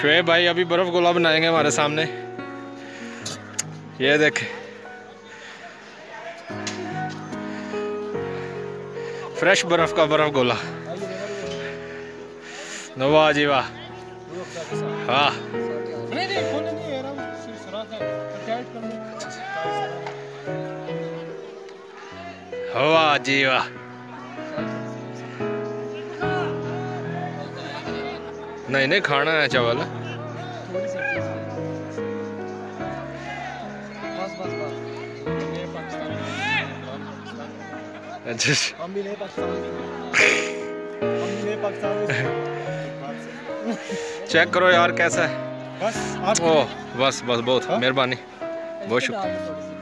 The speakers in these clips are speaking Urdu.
شعیب بھائی ابھی برف گولا بنائیں گے ہمارے سامنے۔ یہ دیکھیں فریش برف کا برف گولا۔ واہ جی واہ۔ ہاں کرنے واہ جی واہ۔ نہیں نہیں کھانا ہے چاول۔ اچھا پاکستان چیک کرو یار کیسا ہے۔ بس آپ او بس بس بہت۔ مہربانی۔ بہت شکریہ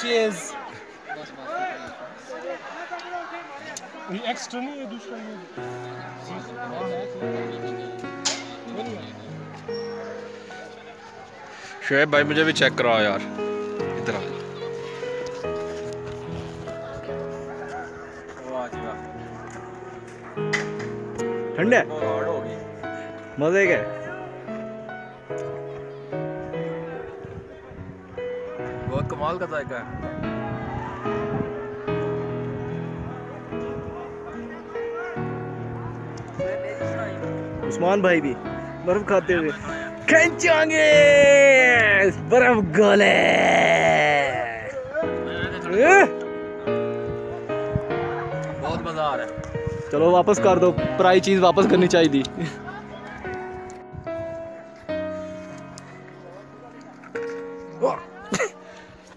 چیز یہ ایکسٹرا نہیں ہے دوسرا شعیب بھائی مجھے بھی چیک کراؤ یار ادھر آ ٹھنڈے مزے کے بہت کمال کا ذائقہ ہے۔ عثمان بھائی بھی برف کھاتے ہوئے۔ کھینچیں گے برف گولے۔ بہت مزہ آ رہا ہے۔ چلو واپس کر دو۔ پرائی چیز واپس کرنی چاہیے۔ تھی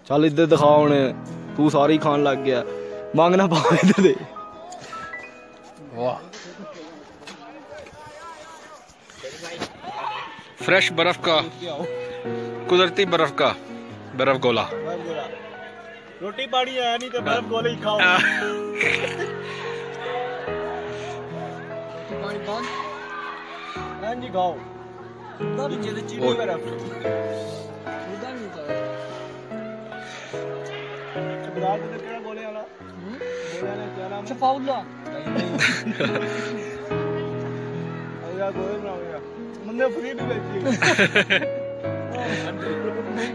چل ادھر دکھا ہوں تو ساری کھان لگ گیا مانگنا پاؤ ادھر دے واہ فریش برف کا قدرتی برف کا برف گولا روٹی پاڑی ہے نہیں تو برف گولے ہی کھاؤ ہاں جی کھاؤ چینی برف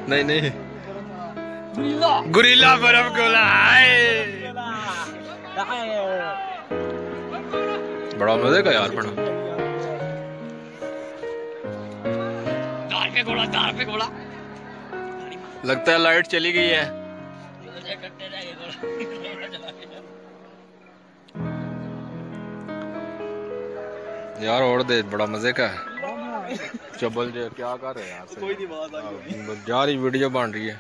نہیں نہیں گریلا برف گولا بڑا مزے کا یار بڑا لگتا ہے لائٹ چلی گئی ہے یار اور دے بڑا مزے کا ہے۔ چبل جو کیا کر رہے ہیں یار؟ کوئی نہیں بات آ جا رہی ویڈیو بن رہی ہے۔